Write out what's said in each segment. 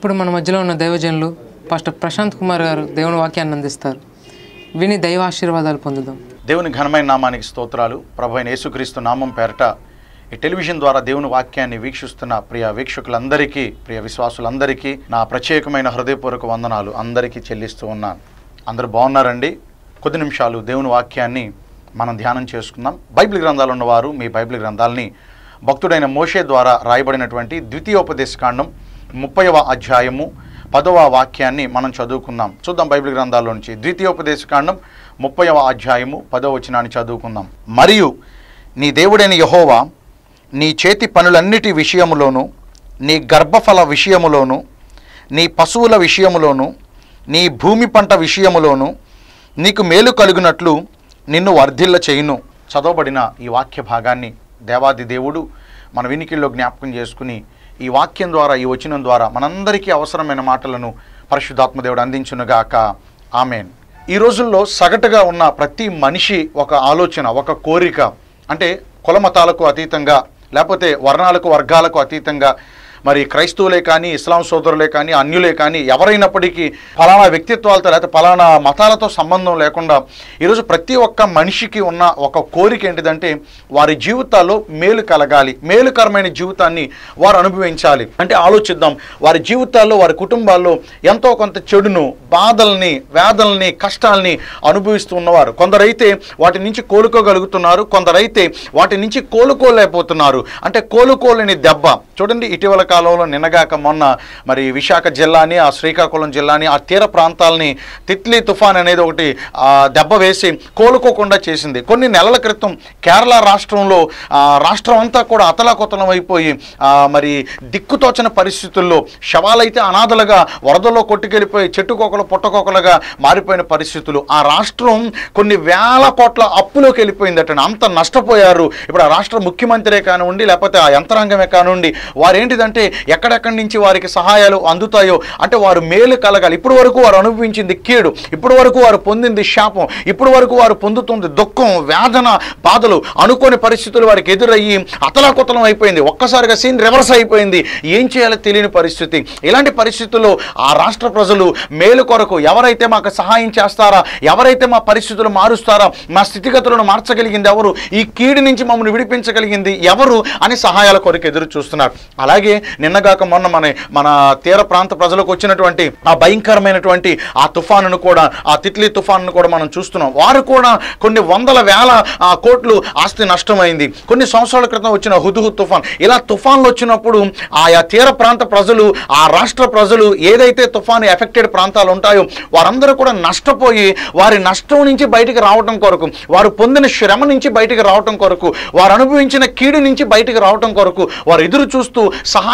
ఇప్పుడు మన మధ్యలో ఉన్న దైవజనులు పాస్టర్ ప్రశాంత్ కుమార్ గారు దేవుని వాక్యాన్ని అందిస్తారు. విని దైవ ఆశీర్వాదాలు పొందుదాం. దేవుని ఘనమైన నామానికి స్తోత్రాలు. ప్రభు అయిన యేసుక్రీస్తు నామం పేరట ఈ టెలివిజన్ ద్వారా దేవుని వాక్యాన్ని వీక్షిస్తున్న ప్రియ వీక్షకులందరికీ ప్రియ విశ్వాసులందరికీ నా ప్రత్యేకమైన హృదయపూర్వక వందనాలు అందరికీ చెల్లిస్తూ ఉన్నాను. అందరూ బాగున్నారండి? కొద్ది నిమిషాలు దేవుని వాక్యాన్ని మనం ధ్యానం చేసుకుందాం. బైబిల్ గ్రంథాలు ఉన్నవారు మీ బైబిల్ గ్రంథాలని భక్తుడైన మోషే ద్వారా రాయబడినటువంటి ద్వితీయోపదేశకాండం ముప్పైవ అధ్యాయము పదవ వాక్యాన్ని మనం చదువుకుందాం. చూద్దాం బైబిల్ గ్రంథాల్లో నుంచి. ద్వితీయోపదేశకాండం ముప్పైవ అధ్యాయము పదవ వచనాన్ని చదువుకుందాం. మరియు నీ దేవుడైన యహోవా నీ చేతి పనులన్నిటి విషయములోను నీ గర్భఫల విషయములోను నీ పశువుల విషయములోను నీ భూమి పంట విషయములోను నీకు మేలు కలుగునట్లు నిన్ను వర్ధిల్ల చేయును. చదవబడిన ఈ వాక్య భాగాన్ని దేవాది దేవుడు మన వినికిల్లో జ్ఞాపకం చేసుకుని ఈ వాక్యం ద్వారా ఈ వచనం ద్వారా మనందరికీ అవసరమైన మాటలను పరిశుద్ధాత్మదేవుడు అందించునుగాక. ఆమెన్. ఈ రోజుల్లో సగటుగా ఉన్న ప్రతి మనిషి ఒక ఆలోచన ఒక కోరిక. అంటే కులమతాలకు అతీతంగా లేకపోతే వర్ణాలకు వర్గాలకు అతీతంగా మరి క్రైస్తవులే కానీ ఇస్లాం సోదరులే కానీ అన్యులే కానీ ఎవరైనప్పటికీ ఫలానా వ్యక్తిత్వాలతో లేకపోతే ఫలానా మతాలతో సంబంధం లేకుండా ఈరోజు ప్రతి ఒక్క మనిషికి ఉన్న ఒక కోరిక ఏంటిదంటే వారి జీవితాల్లో మేలు కలగాలి మేలుకరమైన జీవితాన్ని వారు అనుభవించాలి. అంటే ఆలోచిద్దాం వారి జీవితాల్లో వారి కుటుంబాల్లో ఎంతో కొంత చెడును బాధల్ని వేదల్ని కష్టాల్ని అనుభవిస్తూ ఉన్నవారు. కొందరైతే వాటి నుంచి కోలుకోగలుగుతున్నారు కొందరైతే వాటి నుంచి కోలుకోలేకపోతున్నారు. అంటే కోలుకోలేని దెబ్బ. చూడండి ఇటీవల కాలంలో నిన్నగాక మొన్న మరి విశాఖ జిల్లాని ఆ శ్రీకాకుళం జిల్లాని ఆ తీర ప్రాంతాలని తిత్లీ తుఫాన్ అనేది ఒకటి దెబ్బ వేసి కోలుకోకుండా చేసింది. కొన్ని నెలల క్రితం కేరళ రాష్ట్రంలో ఆ, రాష్ట్రం అంతా కూడా అతలాకుతలం అయిపోయి మరి దిక్కుతోచిన పరిస్థితుల్లో శవాలైతే అనాథలుగా వరదల్లో కొట్టుకెళ్ళిపోయి చెట్టుకోకలు పుట్టకోకలుగా మారిపోయిన పరిస్థితులు. ఆ రాష్ట్రం కొన్ని వేల కోట్ల అప్పులోకి వెళ్ళిపోయిందట అంత నష్టపోయారు. ఇప్పుడు ఆ రాష్ట్ర ముఖ్యమంత్రే కానివ్వండి లేకపోతే ఆ యంత్రాంగమే కానివ్వండి వారేంటిదంటే చేస్తే ఎక్కడెక్కడి నుంచి వారికి సహాయాలు అందుతాయో అంటే వారు మేలు కలగాలి. ఇప్పుడు వరకు వారు అనుభవించింది కీడు ఇప్పుడు వరకు వారు పొందింది శాపం ఇప్పుడు వరకు వారు పొందుతుంది దుఃఖం వేదన బాధలు అనుకోని పరిస్థితులు వారికి ఎదురయ్యి అతలాకుతలం అయిపోయింది. ఒక్కసారిగా సీన్ రివర్స్ అయిపోయింది. ఏం చేయాలో తెలియని పరిస్థితి. ఇలాంటి పరిస్థితుల్లో ఆ రాష్ట్ర ప్రజలు మేలు కొరకు ఎవరైతే మాకు సహాయం చేస్తారా ఎవరైతే మా పరిస్థితులు మారుస్తారా మా స్థితిగతులను మార్చగలిగింది ఎవరు ఈ కీడు నుంచి మమ్మల్ని విడిపించగలిగింది ఎవరు అని సహాయాల కొరకు ఎదురు చూస్తున్నారు. అలాగే నిన్నగాక మొన్న మన మన తీర ప్రాంత ప్రజలకు వచ్చినటువంటి ఆ భయంకరమైనటువంటి ఆ తుఫానును కూడా ఆ తిత్లీ తుఫానును కూడా మనం చూస్తున్నాం. వారు కూడా కొన్ని వందల వేల కోట్లు ఆస్తి నష్టమైంది. కొన్ని సంవత్సరాల క్రితం వచ్చిన హుదుహు తుఫాన్. ఇలా తుఫాన్లు వచ్చినప్పుడు ఆయా తీర ప్రాంత ప్రజలు ఆ రాష్ట్ర ప్రజలు ఏదైతే తుఫాను ఎఫెక్టెడ్ ప్రాంతాలు ఉంటాయో వారందరూ కూడా నష్టపోయి వారి నష్టం నుంచి బయటికి రావటం కొరకు వారు పొందిన శ్రమ నుంచి బయటికి రావటం కొరకు వారు అనుభవించిన కీడు నుంచి బయటికి రావటం కొరకు వారు ఎదురు చూస్తూ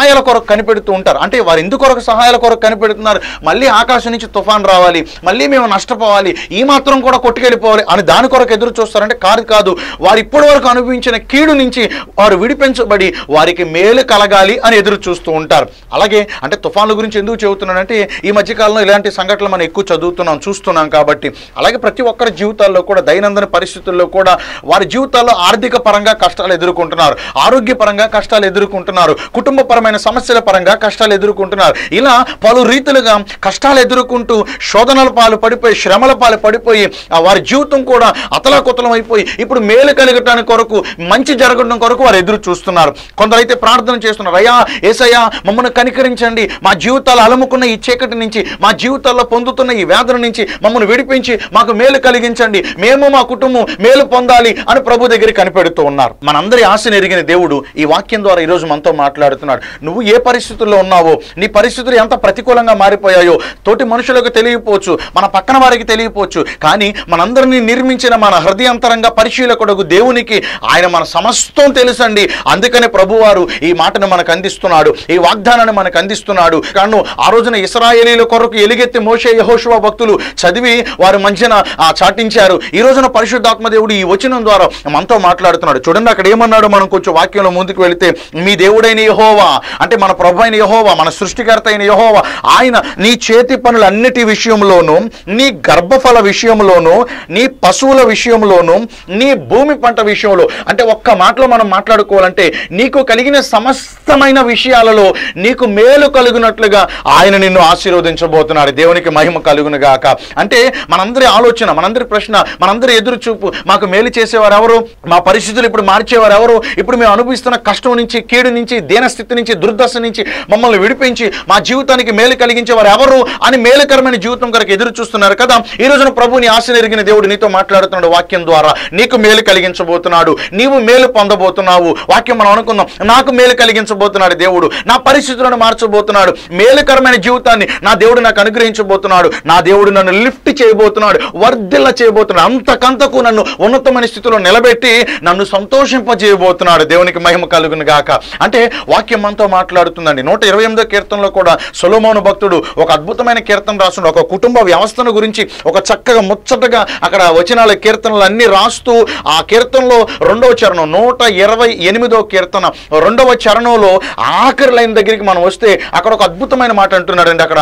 సహాయాల కొరకు కనిపెడుతూ ఉంటారు. అంటే వారు ఎందుకు కొరకు సహాయాల కొరకు కనిపెడుతున్నారు? మళ్ళీ ఆకాశం నుంచి తుఫాన్ రావాలి మళ్ళీ మేము నష్టపోవాలి ఈ మాత్రం కూడా కొట్టుకెళ్ళిపోవాలి అని దాని కొరకు ఎదురు చూస్తారంటే కాదు కాదు. వారు ఇప్పటి వరకు అనుభవించిన కీడు నుంచి వారు విడిపించబడి వారికి మేలు కలగాలి అని ఎదురు చూస్తూ ఉంటారు. అలాగే అంటే తుఫాన్ల గురించి ఎందుకు చెబుతున్నానంటే ఈ మధ్యకాలంలో ఇలాంటి సంఘటనలు మనం ఎక్కువ చదువుతున్నాం చూస్తున్నాం కాబట్టి. అలాగే ప్రతి ఒక్కరి జీవితాల్లో కూడా దైనందిన పరిస్థితుల్లో కూడా వారి జీవితాల్లో ఆర్థిక పరంగా కష్టాలు ఎదుర్కొంటున్నారు ఆరోగ్యపరంగా కష్టాలు ఎదుర్కొంటున్నారు కుటుంబపరమైన సమస్యల పరంగా కష్టాలు ఎదుర్కొంటున్నారు. ఇలా పలు రీతులుగా కష్టాలు ఎదుర్కొంటూ శోధనల పాలు పడిపోయి శ్రమల పాలు పడిపోయి వారి జీవితం కూడా అతలాకుతలం అయిపోయి ఇప్పుడు మేలు కలగటానికి కొరకు మంచి జరగడం కొరకు వారు ఎదురు చూస్తున్నారు. కొందరైతే ప్రార్థన చేస్తున్నారు అయ్యా ఏసయ్యా మమ్మల్ని కనికరించండి. మా జీవితాలు అలముకున్న ఈ చీకటి నుంచి మా జీవితాల్లో పొందుతున్న ఈ వేదన నుంచి మమ్మల్ని విడిపించి మాకు మేలు కలిగించండి. మేము మా కుటుంబం మేలు పొందాలి అని ప్రభు దగ్గర కనిపెడుతూ ఉన్నారు. మనందరి ఆశ ఎరిగిన దేవుడు ఈ వాక్యం ద్వారా ఈరోజు మనతో మాట్లాడుతున్నాడు. నువ్వు ఏ పరిస్థితుల్లో ఉన్నావో నీ పరిస్థితులు ఎంత ప్రతికూలంగా మారిపోయాయో తోటి మనుషులకు తెలియపోవచ్చు మన పక్కన వారికి తెలియపోవచ్చు. కానీ మనందరినీ నిర్మించిన మన హృదయంతరంగా పరిశీలకుడు దేవునికి ఆయన మన సమస్తం తెలుసండి. అందుకనే ప్రభువారు ఈ మాటను మనకు అందిస్తున్నాడు ఈ వాగ్దానాన్ని మనకు అందిస్తున్నాడు. కాను ఆ రోజున ఇస్రాయేలీల కొరకు ఎలుగెత్తి మోషే యహోషువ భక్తులు చదివి వారి మధ్యన చాటించారు. ఈ రోజున పరిశుద్ధాత్మ దేవుడు ఈ వచనం ద్వారా మనతో మాట్లాడుతున్నాడు. చూడండి అక్కడ ఏమన్నాడు మనం కొంచెం వాక్యంలో ముందుకు వెళితే మీ దేవుడైన యహోవా అంటే మన ప్రభు అయిన యహోవా మన సృష్టికర్త అయిన యహోవా ఆయన నీ చేతి పనులన్నిటి విషయంలోనూ నీ గర్భఫల విషయంలోనూ నీ పశువుల విషయంలోనూ నీ భూమి పంట విషయంలో అంటే ఒక్క మాటలో మనం మాట్లాడుకోవాలంటే నీకు కలిగిన సమస్తమైన విషయాలలో నీకు మేలు కలుగునట్లుగా ఆయన నిన్ను ఆశీర్వదించబోతున్నాడు. దేవునికి మహిమ కలుగును గాక అంటే మనందరి ఆలోచన మనందరి ప్రశ్న మనందరి ఎదురు చూపు మాకు మేలు చేసేవారు ఎవరు మా పరిస్థితులు ఇప్పుడు మార్చేవారు ఎవరు ఇప్పుడు మేము అనుభవిస్తున్న కష్టం నుంచి కీడు నుంచి దీనస్థితి నుంచి దుర్దశ నుంచి మమ్మల్ని విడిపించి మా జీవితానికి మేలు కలిగించే వారు ఎవరు అని మేలుకరమైన జీవితం కొరకు ఎదురు చూస్తున్నారు కదా. ఈ రోజున ప్రభుని ఆశ నెరిగిన దేవుడు నీతో మాట్లాడుతున్నాడు వాక్యం ద్వారా. నీకు మేలు కలిగించబోతున్నాడు. నీవు మేలు పొందబోతున్నావు. వాక్యం మనం అనుకుందాం. నాకు మేలు కలిగించబోతున్నాడు దేవుడు. నా పరిస్థితులను మార్చబోతున్నాడు. మేలుకరమైన జీవితాన్ని నా దేవుడు నాకు అనుగ్రహించబోతున్నాడు. నా దేవుడు నన్ను లిఫ్ట్ చేయబోతున్నాడు. వర్ధిల్ల చేయబోతున్నాడు. అంతకంతకు నన్ను ఉన్నతమైన స్థితిలో నిలబెట్టి నన్ను సంతోషింపజేయబోతున్నాడు. దేవునికి మహిమ కలుగును గాక. అంటే వాక్యం అంతా మాట్లాడుతుందండి. నూట ఇరవై ఎనిమిదో కీర్తనలో కూడా సొలోమోను భక్తుడు ఒక అద్భుతమైన కీర్తన రాస్తున్నాడు ఒక కుటుంబ వ్యవస్థను గురించి ఒక చక్కగా ముచ్చటగా అక్కడ వచనాల కీర్తనలు అన్ని రాస్తూ ఆ కీర్తనలో రెండవ చరణం నూట ఇరవై ఎనిమిదో కీర్తన రెండవ చరణంలో ఆఖరి లైన్ దగ్గరికి మనం వస్తే అక్కడ ఒక అద్భుతమైన మాట అంటున్నాడండి అక్కడ.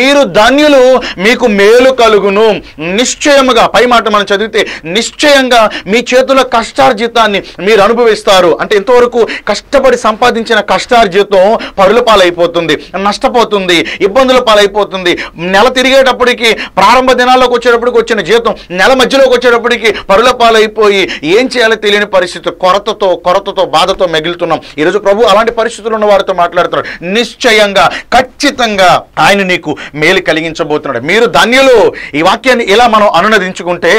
మీరు ధన్యులు మీకు మేలు కలుగును. నిశ్చయముగా పై మాట మనం చదివితే నిశ్చయంగా మీ చేతుల కష్టార్జితాన్ని మీరు అనుభవిస్తారు. అంటే ఇంతవరకు కష్టపడి సంపాదించిన కష్టార్జితం పరుల పాలైపోతుంది నష్టపోతుంది ఇబ్బందుల పాలైపోతుంది. నెల తిరిగేటప్పటికి ప్రారంభ దినాల్లోకి వచ్చేటప్పటికి వచ్చిన జీతం నెల మధ్యలోకి వచ్చేటప్పటికి పరుల పాలైపోయి ఏం చేయాలో తెలియని పరిస్థితి కొరతతో కొరతతో బాధతో మిగులుతున్నాం. ఈరోజు ప్రభు అలాంటి పరిస్థితులు ఉన్న వారితో మాట్లాడుతున్నాడు. నిశ్చయంగా ఖచ్చితంగా ఆయన నీకు మేలు కలిగించబోతున్నాడు. మీరు ధన్యులు. ఈ వాక్యాన్ని ఇలా మనం అనునదించుకుంటే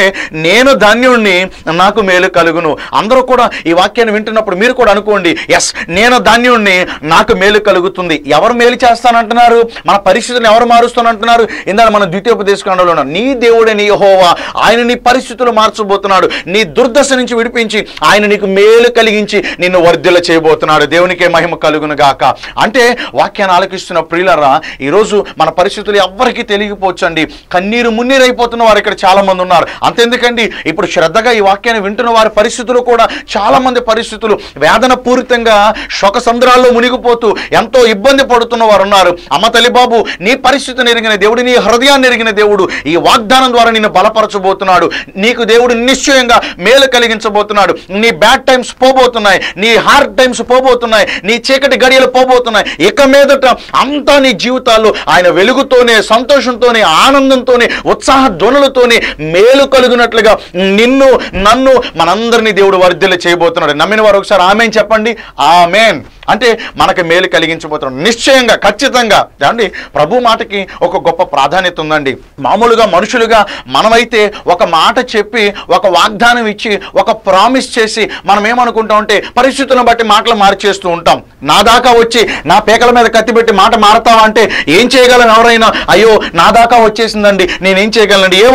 నేను ధన్యుణ్ణి నాకు మేలు కలుగును. అందరూ కూడా ఈ వాక్యాన్ని వింటున్నప్పుడు మీరు కూడా అనుకోండి ఎస్ నేను ధన్యుణ్ణి నాకు మేలు కలుగుతుంది. ఎవరు మేలు చేస్తానంటున్నారు? మన పరిస్థితులను ఎవరు మారుస్తానంటున్నారు? ఇందాక మన ద్వితీయోపదేశకాండంలో ఉన్నాం. నీ దేవుడే నీ హోవా ఆయన నీ పరిస్థితులు మార్చబోతున్నాడు. నీ దుర్దశ నుంచి విడిపించి ఆయన నీకు మేలు కలిగించి నిన్ను వర్ధిల చేయబోతున్నాడు. దేవునికే మహిమ కలుగును గాక. అంటే వాక్యాన్ని ఆలకిస్తున్న ప్రియులరా ఈరోజు మన పరిస్థితులు ఎవ్వరికీ తెలియకపోవచ్చండి. కన్నీరు మున్నీరైపోతున్న వారు ఇక్కడ చాలా మంది ఉన్నారు. అంతెందుకండి? ఇప్పుడు శ్రద్ధగా ఈ వాక్యాన్ని వింటున్న వారి పరిస్థితులు కూడా చాలా మంది పరిస్థితులు వేదన పూరితంగా శోక సంద్రాల్లో మునిగిపోతూ ఎంతో ఇబ్బంది పడుతున్న వారు ఉన్నారు అమ్మ తల్లి బాబు నీ పరిస్థితిని ఎరిగిన దేవుడు నీ హృదయాన్ని ఎరిగిన దేవుడు ఈ వాగ్దానం ద్వారా నిన్ను బలపరచబోతున్నాడు. నీకు దేవుడు నిశ్చయంగా మేలు కలిగించబోతున్నాడు. నీ బ్యాడ్ టైమ్స్ పోబోతున్నాయి. నీ హార్డ్ టైమ్స్ పోబోతున్నాయి. నీ చీకటి గడియలు పోబోతున్నాయి. ఇక మీదట అంతా నీ జీవితాల్లో ఆయన వెలుగుతోనే సంతోషంతోనే ఆనందంతోనే ఉత్సాహ ధ్వనులతోనే మేలు కలుగునట్లుగా నిన్ను నన్ను మనందరినీ దేవుడు వర్ధిల్ల చేయబోతున్నాడు. నమ్మిన వారు ఒకసారి ఆమెన్ చెప్పండి. ఆమెన్. అంటే మన మనకి మేలు కలిగించబోతున్నాడు నిశ్చయంగా ఖచ్చితంగా. అండి ప్రభు మాటకి ఒక గొప్ప ప్రాధాన్యత ఉందండి. మామూలుగా మనుషులుగా మనమైతే ఒక మాట చెప్పి ఒక వాగ్దానం ఇచ్చి ఒక ప్రామిస్ చేసి మనం ఏమనుకుంటాం అంటే పరిస్థితులను బట్టి మాటలు మార్చేస్తూ ఉంటాం. నా దాకా వచ్చి నా పేకల మీద కత్తి పెట్టి మాట మారతావా అంటే ఏం చేయగలను ఎవరైనా? అయ్యో నా దాకా వచ్చేసిందండి. నేనేం చేయగలనండి? ఏం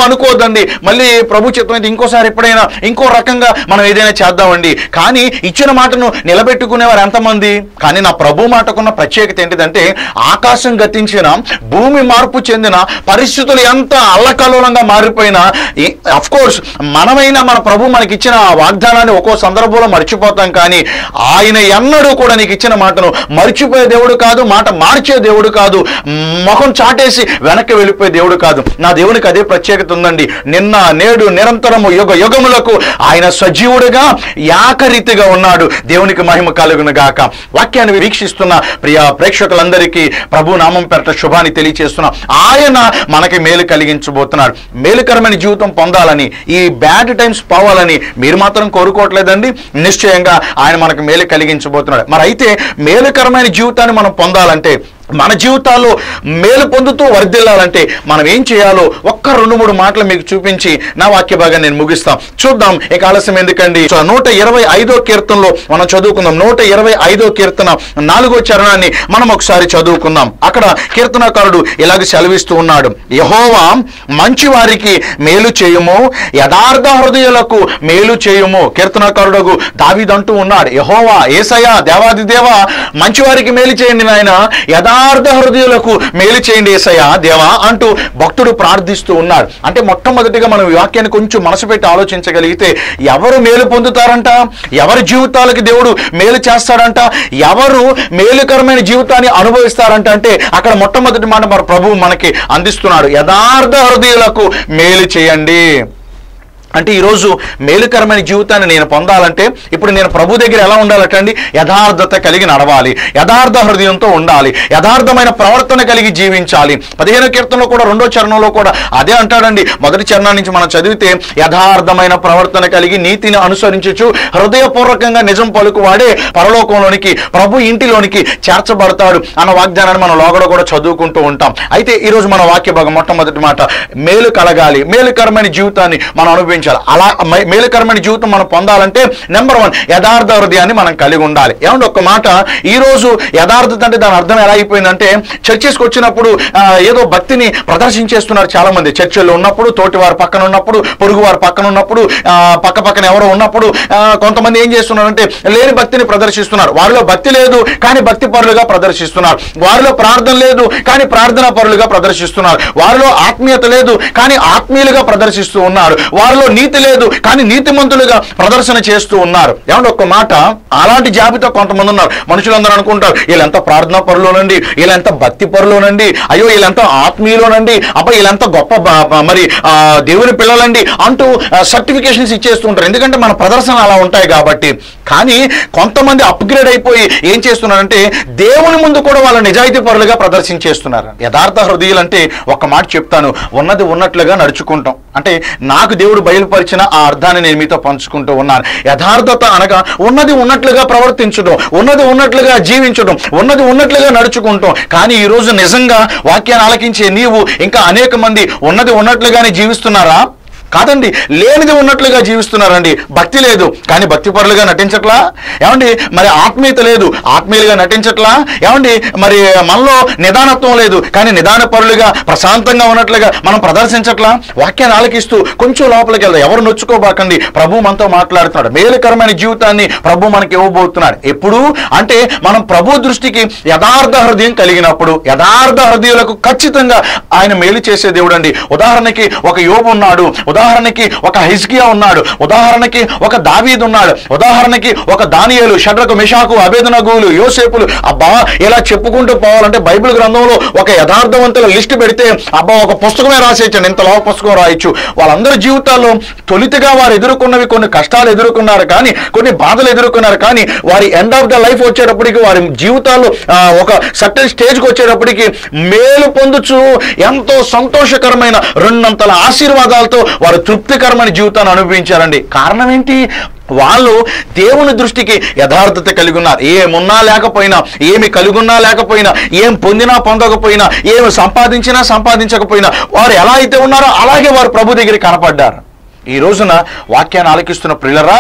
మళ్ళీ ప్రభు చిత్తం అయితే ఇంకోసారి ఎప్పుడైనా ఇంకో రకంగా మనం ఏదైనా చేద్దామండి. కానీ ఇచ్చిన మాటను నిలబెట్టుకునేవారు ఎంతమంది? కానీ నా ప్రభు ప్రభు మాటకున్న ప్రత్యేకత ఏంటిదంటే ఆకాశం గతించిన భూమి మార్పు చెందిన పరిస్థితులు ఎంత అల్లకల్లోలంగా మారిపోయినా అఫ్ కోర్స్ మనమైనా మన ప్రభు మనకి ఇచ్చిన ఆ వాగ్దానాన్ని ఒక్కో సందర్భంలో మర్చిపోతాం కానీ ఆయన ఎన్నడూ కూడా నీకు ఇచ్చిన మాటను మర్చిపోయే దేవుడు కాదు మాట మార్చే దేవుడు కాదు ముఖం చాటేసి వెనక్కి వెళ్ళిపోయే దేవుడు కాదు. నా దేవునికి అదే ప్రత్యేకత ఉందండి. నిన్న నేడు నిరంతరము యుగ యుగములకు ఆయన సజీవుడుగా యాకరీతిగా ఉన్నాడు. దేవునికి మహిమ కలుగును గాక వాక్యాన్ని వీక్షిస్తున్న ప్రియ ప్రేక్షకులందరికీ ప్రభు నామం పెరట శుభాన్ని తెలియచేస్తున్నా ఆయన మనకి మేలు కలిగించబోతున్నాడు. మేలుకరమైన జీవితం పొందాలని ఈ బ్యాడ్ టైమ్స్ పోవాలని మీరు మాత్రం కోరుకోవట్లేదండి. నిశ్చయంగా ఆయన మనకు మేలు కలిగించబోతున్నాడు. మరి అయితే మేలుకరమైన జీవితాన్ని మనం పొందాలంటే మన జీవితాల్లో మేలు పొందుతూ వర్ధిల్లాలంటే మనం ఏం చేయాలో ఒక్క రెండు మూడు మాటలు మీకు చూపించి నా వాక్య భాగాన్ని నేను ముగిస్తాం. చూద్దాం ఇక ఆలస్యం ఎందుకండి? నూట ఇరవై ఐదో కీర్తనలో మనం చదువుకుందాం. నూట ఇరవై ఐదో కీర్తన నాలుగో చరణాన్ని మనం ఒకసారి చదువుకుందాం. అక్కడ కీర్తనకారుడు ఇలాగ సెలవిస్తూ ఉన్నాడు. యహోవా మంచి వారికి మేలు చేయము యథార్థ హృదయులకు మేలు చేయము. కీర్తనకారుడు దావిదంటూ ఉన్నాడు. యహోవా ఏసయ్య దేవాది దేవా మంచి వారికి మేలు చేయండి నాయన. యథా యథార్థ హృదయులకు మేలు చేయండి ఏసయ్యా దేవా అంటూ భక్తుడు ప్రార్థిస్తూ ఉన్నాడు అంటే మొట్టమొదటిగా మనం ఈ వాక్యాన్ని కొంచెం మనసు పెట్టి ఆలోచించగలిగితే ఎవరు మేలు పొందుతారంట? ఎవరి జీవితాలకి దేవుడు మేలు చేస్తాడంట? ఎవరు మేలుకరమైన జీవితాన్ని అనుభవిస్తారంట? అంటే అక్కడ మొట్టమొదటి మాట మన ప్రభువు మనకి అందిస్తున్నాడు. యథార్థ హృదయులకు మేలు చేయండి. అంటే ఈరోజు మేలుకరమైన జీవితాన్ని నేను పొందాలంటే ఇప్పుడు నేను ప్రభు దగ్గర ఎలా ఉండాలటండి యథార్థత కలిగి నడవాలి. యథార్థ హృదయంతో ఉండాలి. యథార్థమైన ప్రవర్తన కలిగి జీవించాలి. పదిహేను కీర్తనలో కూడా రెండో చరణంలో కూడా అదే అంటాడండి. మొదటి చరణం నుంచి మనం చదివితే యథార్థమైన ప్రవర్తన కలిగి నీతిని అనుసరించచ్చు హృదయపూర్వకంగా నిజం పలుకువాడే పరలోకంలోనికి ప్రభు ఇంటిలోనికి చేర్చబడతాడు అన్న వాగ్దానాన్ని మనం లోగడ కూడా చదువుకుంటూ ఉంటాం. అయితే ఈరోజు మన వాక్య భాగం మొట్టమొదటి మాట మేలు కలగాలి. మేలుకరమైన జీవితాన్ని మనం అనుభవించాలి. అలా మేలుకరమైన జీవితం మనం పొందాలంటే నెంబర్ వన్ యథార్థ హృదయాన్ని మనం కలిగి ఉండాలి. ఏమంటే ఒక మాట? ఈ రోజు యథార్థత అంటే దాని అర్థం ఎలా అయిపోయిందంటే చర్చెస్కి వచ్చినప్పుడు ఏదో భక్తిని ప్రదర్శించేస్తున్నారు చాలా మంది చర్చిల్లో ఉన్నప్పుడు తోటివారు పక్కన ఉన్నప్పుడు పొరుగువారు పక్కన ఉన్నప్పుడు పక్క పక్కన ఎవరో ఉన్నప్పుడు కొంతమంది ఏం చేస్తున్నారంటే లేని భక్తిని ప్రదర్శిస్తున్నారు. వారిలో భక్తి లేదు కానీ భక్తి పరులుగా ప్రదర్శిస్తున్నారు. వారిలో ప్రార్థన లేదు కానీ ప్రార్థనా పరులుగా ప్రదర్శిస్తున్నారు. వారిలో ఆత్మీయత లేదు కానీ ఆత్మీయులుగా ప్రదర్శిస్తూ ఉన్నారు. వారిలో నీతి లేదు కానీ నీతిమంతులుగా ప్రదర్శన చేస్తూ ఉన్నారు. ఏమంటే ఒక్క మాట? అలాంటి జాబితా కొంతమంది ఉన్నారు. మనుషులందరూ అనుకుంటారు వీళ్ళంత ప్రార్థనా పరులోనండి వీళ్ళంత భక్తి పరులోనండి అయ్యో వీళ్ళంత ఆత్మీయులోనండి అబ్బాయి వీళ్ళంత గొప్ప మరి దేవుని పిల్లలండి అంటూ సర్టిఫికేషన్స్ ఇచ్చేస్తూ ఉంటారు. ఎందుకంటే మన ప్రదర్శన అలా ఉంటాయి కాబట్టి. కానీ కొంతమంది అప్గ్రేడ్ అయిపోయి ఏం చేస్తున్నారంటే దేవుని ముందు కూడా వాళ్ళ నిజాయితీ పరులుగా ప్రదర్శించేస్తున్నారు. యథార్థ హృదయాలు అంటే ఒక మాట చెప్తాను ఉన్నది ఉన్నట్లుగా నడుచుకుంటాం. అంటే నాకు దేవుడు బయలుపరిచిన ఆ అర్థాన్ని నేను మీతో పంచుకుంటూ ఉన్నాను. యథార్థత అనగా ఉన్నది ఉన్నట్లుగా ప్రవర్తించడం ఉన్నది ఉన్నట్లుగా జీవించడం ఉన్నది ఉన్నట్లుగా నడుచుకుంటాం. కానీ ఈ రోజు నిజంగా వాక్యాన్ని ఆలకించే నీవు ఇంకా అనేక మంది ఉన్నది ఉన్నట్లుగానే జీవిస్తున్నారా? కాదండి లేనిది ఉన్నట్లుగా జీవిస్తున్నారండి. భక్తి లేదు. కానీ భక్తి పరులుగా నటించట్లా? ఏమండి మరి ఆత్మీయత లేదు. ఆత్మీయులుగా నటించట్లా? ఏమండి మరి మనలో నిదానత్వం లేదు. కానీ నిదాన పరులుగా ప్రశాంతంగా ఉన్నట్లుగా మనం ప్రదర్శించట్లా? వాక్యాన్ని ఆలకిస్తూ కొంచెం లోపలికి వెళ్దాం. ఎవరు నొచ్చుకోబాకండి. ప్రభు మనతో మాట్లాడుతున్నాడు. మేలుకరమైన జీవితాన్ని ప్రభు మనకి ఇవ్వబోతున్నాడు. ఎప్పుడు? అంటే మనం ప్రభు దృష్టికి యథార్థ హృదయం కలిగినప్పుడు యథార్థ హృదయులకు ఖచ్చితంగా ఆయన మేలు చేసే దేవుడు అండి ఉదాహరణకి ఒక యోగు ఉన్నాడు. ఉదాహరణకి ఒక హిజ్కియా ఉన్నాడు ఉదాహరణకి ఒక దావీద్ ఉన్నాడు ఉదాహరణకి ఒక దానియలు షడ్రకు మిషాకు అభేదనగులు యోసేపులు. అబ్బా ఇలా చెప్పుకుంటూ పోవాలంటే బైబిల్ గ్రంథంలో ఒక యథార్థవంతుల లిస్ట్ పెడితే అబ్బా ఒక పుస్తకమే రాసేయచ్చండి ఇంత లోప పుస్తకం రాయొచ్చు. వాళ్ళందరి జీవితాల్లో తొలితగా వారు ఎదుర్కొన్నవి కొన్ని కష్టాలు ఎదుర్కొన్నారు కానీ కొన్ని బాధలు ఎదుర్కొన్నారు కానీ వారి ఎండ్ ఆఫ్ ద లైఫ్ వచ్చేటప్పటికి వారి జీవితాల్లో ఒక సర్టన్ స్టేజ్కి వచ్చేటప్పటికి మేలు పొందుచు ఎంతో సంతోషకరమైన రెండంతల ఆశీర్వాదాలతో వారు తృప్తికరమైన జీవితాన్ని అనుభవించారండి. కారణం ఏంటి వాళ్ళు దేవుని దృష్టికి యథార్థత కలిగి ఉన్నారు ఏమున్నా లేకపోయినా ఏమి కలిగున్నా లేకపోయినా ఏం పొందినా పొందకపోయినా ఏమి సంపాదించినా సంపాదించకపోయినా వారు ఎలా అయితే ఉన్నారో అలాగే వారు ప్రభు దగ్గర కనపడ్డారు. ఈ రోజున వాక్యాన్ని ఆలకిస్తున్న ప్రియులరా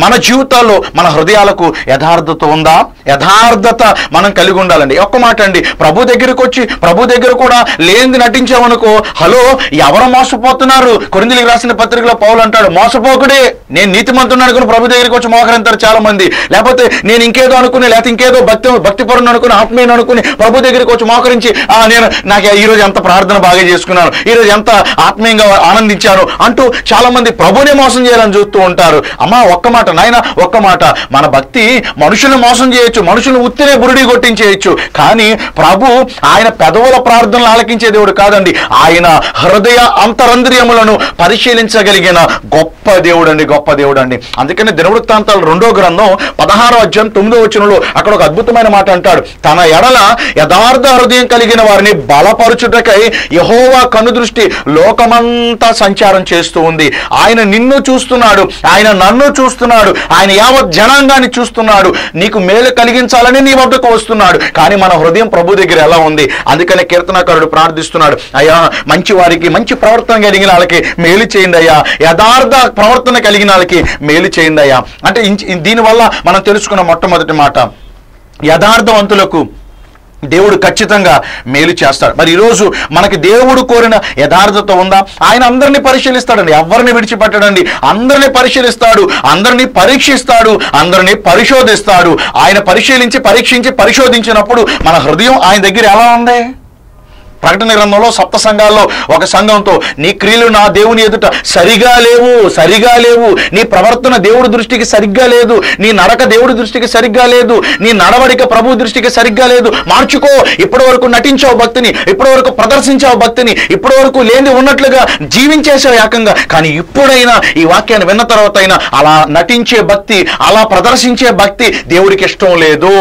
మన జీవితాల్లో మన హృదయాలకు యథార్థత ఉందా? యథార్థత మనం కలిగి ఉండాలండి. ఒక్క మాట అండి. ప్రభు దగ్గరికి వచ్చి ప్రభు దగ్గర కూడా లేనిది నటించామనుకో హలో ఎవరు మోసపోతున్నారు? కొరిందులకు రాసిన పత్రికలో పౌలు అంటాడు మోసపోకుడే నేను నీతిమంతుని అనుకుని ప్రభు దగ్గరికి వచ్చి మోకరంతారు చాలా మంది లేకపోతే నేను ఇంకేదో అనుకుని లేకపోతే ఇంకేదో భక్తి భక్తిపరుని అనుకుని ఆత్మీయుని అనుకుని ప్రభు దగ్గరికి వచ్చి మోకరించి "ఆ, నేను నాకు ఈ రోజు ఎంత ప్రార్థన బాగా చేసుకున్నాను ఈ రోజు ఎంత ఆత్మీయంగా ఆనందించాను అంటూ చాలా మంది ప్రభుని మోసం చేయాలని చూస్తూ ఉంటారు. అమ్మా ఒక్క మాట నాయన ఒక్క మాట. మన భక్తి మనుషులను మోసం చేయొచ్చు మనుషులను ఉత్తినే బురుడి కొట్టించేయచ్చు. కానీ ప్రభు ఆయన పెదవుల ప్రార్థనలు ఆలకించే దేవుడు కాదండి. ఆయన హృదయ అంతరంద్రియములను పరిశీలించగలిగిన గొప్ప దేవుడు అండి గొప్ప దేవుడు అండి అందుకని దినవృత్తాంతాలు రెండో గ్రంథం పదహారో అధ్యాయం తొమ్మిదో వచనంలో అక్కడ ఒక అద్భుతమైన మాట అంటాడు. తన ఎడల యథార్థ హృదయం కలిగిన వారిని బలపరుచుటకై యహోవా కను దృష్టి లోకమంతా సంచారం చేస్తూ ఉంది. ఆయన నిన్ను చూస్తున్నాడు ఆయన నన్ను చూస్తున్నాడు ఆయన యావత్ జనాంగాన్ని చూస్తున్నాడు. నీకు మేలు కలిగించాలని నీ వద్దకు వస్తున్నాడు. కానీ మన హృదయం ప్రభు దగ్గర ఎలా ఉంది? అందుకనే కీర్తనకారుడు ప్రార్థిస్తున్నాడు అయ్యా మంచి వారికి మంచి ప్రవర్తన కలిగిన వాళ్ళకి మేలు చేయండి అయ్యా. యథార్థ ప్రవర్తన కలిగిన వాళ్ళకి మేలు చేయండి అయ్యా. అంటే దీనివల్ల మనం తెలుసుకున్న మొట్టమొదటి మాట యథార్థవంతులకు దేవుడు ఖచ్చితంగా మేలు చేస్తాడు. మరి ఈరోజు మనకి దేవుడు కోరిన యథార్థత ఉందా? ఆయన అందరినీ పరిశీలిస్తాడండి. ఎవరిని విడిచిపెట్టడండి? అందరినీ పరిశీలిస్తాడు. అందరినీ పరీక్షిస్తాడు. అందరినీ పరిశోధిస్తాడు. ఆయన పరిశీలించి పరీక్షించి పరిశోధించినప్పుడు మన హృదయం ఆయన దగ్గర ఎలా ఉంది? ప్రకటన గ్రంథంలో సప్త సంఘాల్లో ఒక సంఘంతో నీ క్రియలు నా దేవుని ఎదుట సరిగా లేవు సరిగా లేవు. నీ ప్రవర్తన దేవుడి దృష్టికి సరిగ్గా లేదు. నీ నడక దేవుడి దృష్టికి సరిగ్గా లేదు. నీ నడవడిక ప్రభు దృష్టికి సరిగ్గా లేదు. మార్చుకో. ఇప్పటి వరకు నటించావు భక్తిని ఇప్పటి వరకు ప్రదర్శించావు భక్తిని ఇప్పటి వరకు లేని ఉన్నట్లుగా జీవించేసావు ఏకంగా. కానీ ఇప్పుడైనా ఈ వాక్యాన్ని విన్న తర్వాత అయినా అలా నటించే భక్తి అలా ప్రదర్శించే భక్తి దేవుడికి ఇష్టం లేదు.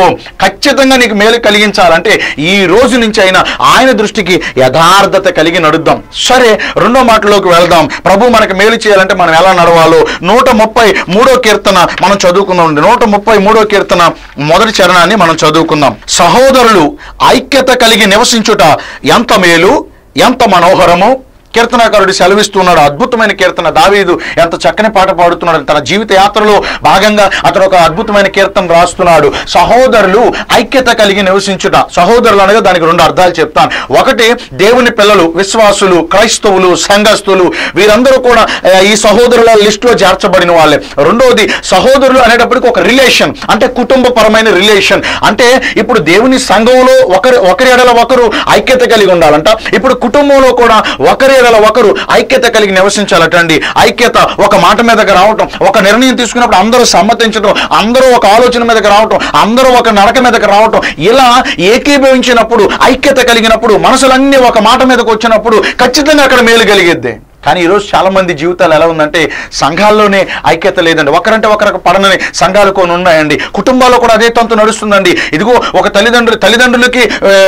ఖచ్చితంగా నీకు మేలు కలిగించాలంటే ఈ రోజు నుంచి అయినా ఆయన దృష్టికి యథార్థత కలిగి నడుద్దాం. సరే రెండో మాటలోకి వెళ్దాం. ప్రభు మనకు మేలు చేయాలంటే మనం ఎలా నడవాలో? నూట ముప్పై మూడో కీర్తన మనం చదువుకుందాం నూట ముప్పై మూడో కీర్తన మొదటి చరణాన్ని మనం చదువుకుందాం. సహోదరులు ఐక్యత కలిగి నివసించుట ఎంత మేలు ఎంత మనోహరము? కీర్తనాకారుడు సెలవిస్తున్నాడు అద్భుతమైన కీర్తన. దావీదు ఎంత చక్కని పాట పాడుతున్నాడు తన జీవిత యాత్రలో భాగంగా అతను ఒక అద్భుతమైన కీర్తన రాస్తున్నాడు. సహోదరులు ఐక్యత కలిగి నివసించుట. సహోదరులు అనగా దానికి రెండు అర్థాలు చెప్తాను. ఒకటి దేవుని పిల్లలు విశ్వాసులు క్రైస్తవులు సంఘస్థులు వీరందరూ కూడా ఈ సహోదరుల లిస్టులో చేర్చబడిన వాళ్ళే. రెండవది సహోదరులు అనేటప్పటికి ఒక రిలేషన్ అంటే కుటుంబపరమైన రిలేషన్. అంటే ఇప్పుడు దేవుని సంఘంలో ఒకరి ఒకరి ఎడల ఒకరు ఐక్యత కలిగి ఉండాలంట. ఇప్పుడు కుటుంబంలో కూడా ఒకరి ఎడల ఒకరు ఐక్యత కలిగి నివసించాలటండి. ఐక్యత ఒక మాట మీదకి రావటం ఒక నిర్ణయం తీసుకున్నప్పుడు అందరూ సమ్మతించడం అందరూ ఒక ఆలోచన మీదకి రావటం అందరూ ఒక నడక మీదకి రావటం ఇలా ఏకీభవించినప్పుడు ఐక్యత కలిగినప్పుడు మనసులన్నీ ఒక మాట మీదకి వచ్చినప్పుడు ఖచ్చితంగా అక్కడ మేలు కలిగిద్ది. కానీ ఈరోజు చాలా మంది జీవితాలు ఎలా ఉందంటే సంఘాల్లోనే ఐక్యత లేదండి. ఒకరంటే ఒకరికి పడనని సంఘాలు కొన్ని ఉన్నాయండి. కుటుంబాల్లో కూడా అదే తంతు నడుస్తుందండి. ఇదిగో ఒక తల్లిదండ్రులు తల్లిదండ్రులకి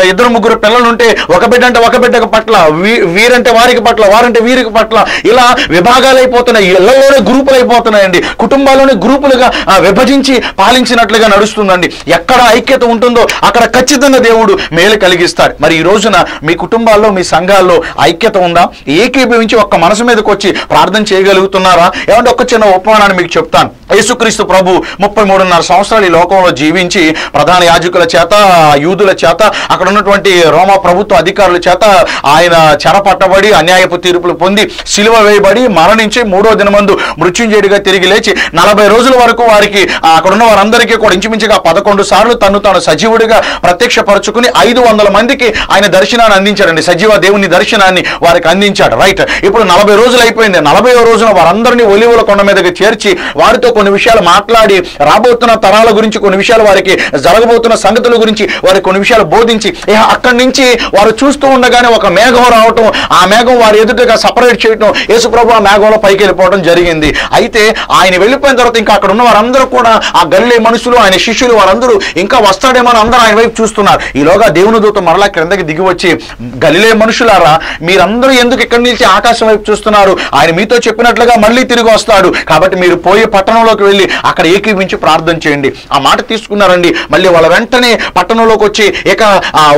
ఇద్దరు ముగ్గురు పిల్లలు ఉంటే ఒక బిడ్డ అంటే ఒక బిడ్డకి పట్ల వీ- వీరంటే వారికి పట్ల వారంటే వీరికి పట్ల ఇలా విభాగాలు అయిపోతున్నాయి ఇళ్ళలోనే గ్రూపులు అయిపోతున్నాయండి కుటుంబాల్లోనే గ్రూపులుగా విభజించి పాలించినట్లుగా నడుస్తుందండి. ఎక్కడ ఐక్యత ఉంటుందో అక్కడ ఖచ్చితంగా దేవుడు మేలు కలిగిస్తాడు. మరి ఈ రోజున మీ కుటుంబాల్లో మీ సంఘాల్లో ఐక్యత ఉందా? ఏకీభవించి ఒక్క మనసు మీదకి వచ్చి ప్రార్థన చేయగలుగుతున్నారా? ఏమంటే ఒక చిన్న ఉపమానాన్ని మీకు చెప్తాను. యేసుక్రీస్తు ప్రభు ముప్పై మూడున్నర సంవత్సరాలు ఈ లోకంలో జీవించి ప్రధాన యాజకుల చేత యూదుల చేత అక్కడ ఉన్నటువంటి రోమా ప్రభుత్వ అధికారుల చేత ఆయన చెరపట్టబడి అన్యాయపు తీర్పులు పొంది సిలువ వేయబడి మరణించి మూడో దినమందు మృత్యుంజేడిగా తిరిగి లేచి నలభై రోజుల వరకు వారికి అక్కడ ఉన్న వారందరికీ కూడా ఇంచుమించుగా పదకొండు సార్లు తను తాను సజీవుడిగా ప్రత్యక్షపరచుకుని ఐదు వందల మందికి ఆయన దర్శనాన్ని అందించాడండి సజీవ దేవుని దర్శనాన్ని వారికి అందించాడు. రైట్. ఇప్పుడు నలభై రోజులు అయిపోయింది. నలభై రోజున వారందరినీ ఒలివుల కొండ మీదకి చేర్చి వారితో కొన్ని విషయాలు మాట్లాడి రాబోతున్న తరాల గురించి కొన్ని విషయాలు వారికి జరగబోతున్న సంగతుల గురించి వారికి కొన్ని విషయాలు బోధించి ఇహ అక్కడి నుంచి వారు చూస్తూ ఉండగానే ఒక మేఘం రావటం ఆ మేఘం వారి ఎదుటగా సపరేట్ చేయటం యేసుప్రభు ఆ మేఘంలో పైకి వెళ్ళిపోవడం జరిగింది. అయితే ఆయన వెళ్ళిపోయిన తర్వాత ఇంకా అక్కడ ఉన్న వారందరూ కూడా ఆ గల్లే మనుషులు ఆయన శిష్యులు వారందరూ ఇంకా వస్తాడేమో అని అందరూ ఆయన వైపు చూస్తున్నారు. ఈలోగా దేవుని దూత మరలా క్రిందకి దిగి వచ్చి గలిలే మనుషులారా మీరందరూ ఎందుకు ఇక్కడి నుంచి ఆకాశం వైపు చూస్తున్నారు? ఆయన మీతో చెప్పినట్లుగా మళ్ళీ తిరిగి వస్తాడు. కాబట్టి మీరు పోయే పట్టణంలోకి వెళ్ళి అక్కడ ఏకీవించి ప్రార్థన చేయండి. ఆ మాట తీసుకున్నారండి. మళ్ళీ వాళ్ళ వెంటనే పట్టణంలోకి వచ్చి ఇక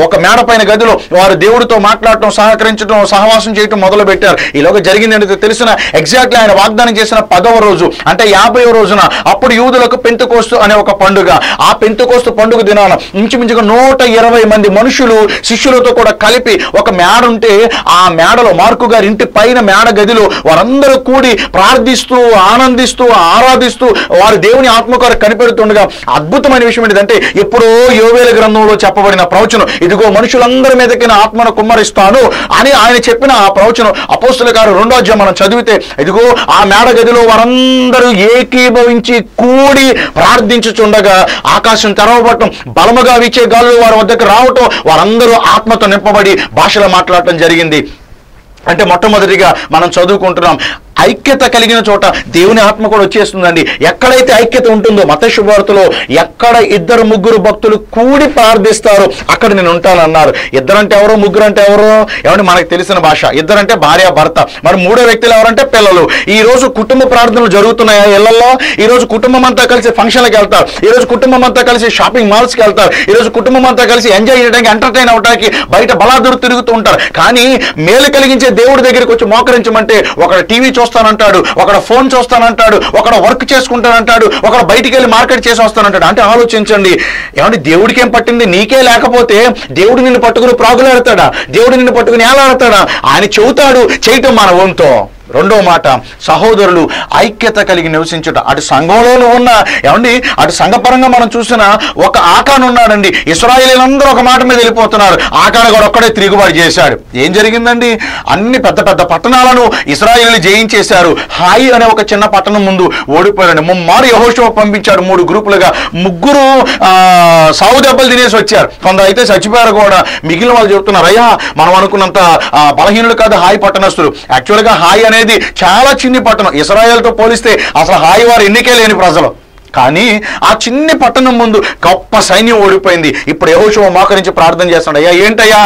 ఒక మేడ పైన గదిలో వారు దేవుడితో మాట్లాడటం సహకరించడం సహవాసం చేయటం మొదలు పెట్టారు ఈలోగా జరిగింది తెలిసిన ఎగ్జాక్ట్లీ ఆయన వాగ్దానం చేసిన పదవ రోజు అంటే యాభైవ రోజున అప్పుడు యూదులకు పెంతుకోస్తు అనే ఒక పండుగ. ఆ పెంతుకోస్తు పండుగ దినాన ఇంచుమించుగా నూట ఇరవై మంది మనుషులు శిష్యులతో కూడా కలిపి ఒక మేడ ఉంటే ఆ మేడలో మార్కు గారి ఇంటి పైన మేడ గదిలో వారందరూ కూడి ప్రార్థిస్తూ ఆనందిస్తూ ఆరాధిస్తూ వారు దేవుని ఆత్మకారు కనిపెడుతుండగా అద్భుతమైన విషయం ఏంటంటే ఎప్పుడో యోవేల గ్రంథంలో చెప్పబడిన ప్రవచనం ఇదిగో మనుషులందరి మీదకి నా ఆత్మను కుమ్మరిస్తాను అని ఆయన చెప్పిన ఆ ప్రవచనం అపోస్తుల గారు రెండో అధ్యాయం మనం చదివితే ఇదిగో ఆ మేడ గదిలో వారందరూ ఏకీభవించి కూడి ప్రార్థించుచుండగా ఆకాశం తెరవబడటం బలముగా వీచే గాలులు వారి వద్దకు రావటం వారందరూ ఆత్మతో నింపబడి భాషలో మాట్లాడటం జరిగింది. అంటే మొట్టమొదటిగా మనం చదువుకుంటున్నాం ఐక్యత కలిగిన చోట దేవుని ఆత్మ కూడా వచ్చేస్తుందండి. ఎక్కడైతే ఐక్యత ఉంటుందో మత శుభార్తలో ఎక్కడ ఇద్దరు ముగ్గురు భక్తులు కూడి ప్రార్థిస్తారో అక్కడ నేను ఉంటానన్నారు. ఇద్దరంటే ఎవరో ముగ్గురు అంటే ఎవరో? ఏమంటే మనకు తెలిసిన భాష. ఇద్దరంటే భార్య భర్త. మరి మూడో వ్యక్తులు ఎవరంటే పిల్లలు. ఈ రోజు కుటుంబ ప్రార్థనలు జరుగుతున్నాయా ఇళ్ళలో ఈ రోజు కుటుంబం అంతా కలిసి ఫంక్షన్లకు వెళ్తారు. ఈ రోజు కుటుంబం అంతా కలిసి షాపింగ్ మాల్స్కి వెళ్తారు. ఈ రోజు కుటుంబం అంతా కలిసి ఎంజాయ్ చేయడానికి ఎంటర్టైన్ అవడానికి బయట బలాదురు తిరుగుతూ ఉంటారు. కానీ మేలు కలిగించే దేవుడి దగ్గరికి వచ్చి మోకరించమంటే ఒక టీవీ చూస్తారు చూస్తానంటాడు ఒకడు ఫోన్ చూస్తానంటాడు ఒకడు వర్క్ చేసుకుంటానంటాడు ఒకడు బయటికి వెళ్ళి మార్కెట్ చేసి వస్తానంటాడు. అంటే ఆలోచించండి ఏమంటే దేవుడికి ఏం పట్టింది? నీకే లేకపోతే దేవుడు నిన్ను పట్టుకుని ప్రాగులాడతాడా? దేవుడు నిన్ను పట్టుకుని ఏలాడతాడా? ఆయన చెబుతాడు చేయటం మన వంతో రెండో మాట సహోదరులు ఐక్యత కలిగి నివసించుట. అటు సంఘంలోనూ ఉన్న ఏమండి? అటు సంఘపరంగా మనం చూసిన ఒక ఆకాన్ ఉన్నాడండి. ఇస్రాయేలీలందరూ ఒక మాట మీద వెళ్ళిపోతున్నారు. ఆకాన్ కూడా ఒక్కడే తిరుగుబాటు చేశాడు. ఏం జరిగిందండి? అన్ని పెద్ద పెద్ద పట్టణాలను ఇస్రాయేలీలు జయించేశారు. హాయి అనే ఒక చిన్న పట్టణం ముందు ఓడిపోయాడు ముమ్మారు యహోషువ పంపించాడు మూడు గ్రూపులుగా. ముగ్గురు ఆ, సావు దెబ్బలు తినేసి వచ్చారు. కొందరు అయితే చచ్చిపోయారు కూడా. మిగిలిన వాళ్ళు చెప్తున్నారు అయ్యా మనం అనుకున్నంత బలహీనులు కాదు హాయి పట్టణస్తులు. యాక్చువల్గా హాయి అనేది చాలా చిన్ని పట్టణం. ఇస్రాయేల్తో పోలిస్తే అసలు హాయి వారు ఎన్నికే లేని ప్రజలు. కానీ ఆ చిన్ని పట్టణం ముందు గొప్ప సైన్యం ఓడిపోయింది. ఇప్పుడు యహోశివ మోకరించి ప్రార్థన చేస్తున్నాడు. అయ్యా ఏంటయ్యా?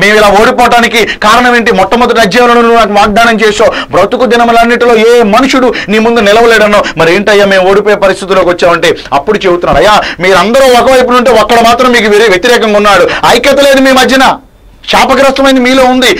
మేము ఇలా ఓడిపోవటానికి కారణం ఏంటి? మొట్టమొదటి అధ్యయనంలో నువ్వు నాకు వాగ్దానం చేసావు బ్రతుకు దినములన్నిటిలో ఏ మనుషుడు నీ ముందు నిలవలేడన్నో. మరి ఏంటయ్యా మేము ఓడిపోయే పరిస్థితిలోకి వచ్చామంటే? అప్పుడు చెబుతున్నాడు అయ్యా మీరందరూ ఒకవైపు ఉంటే ఒక్కడ మాత్రం మీకు వేరే వ్యతిరేకంగా ఉన్నాడు. ఐక్యత లేదు మీ మధ్యన. శాపగ్రస్తమైంది మీలో ఉంది.